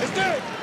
let's do it.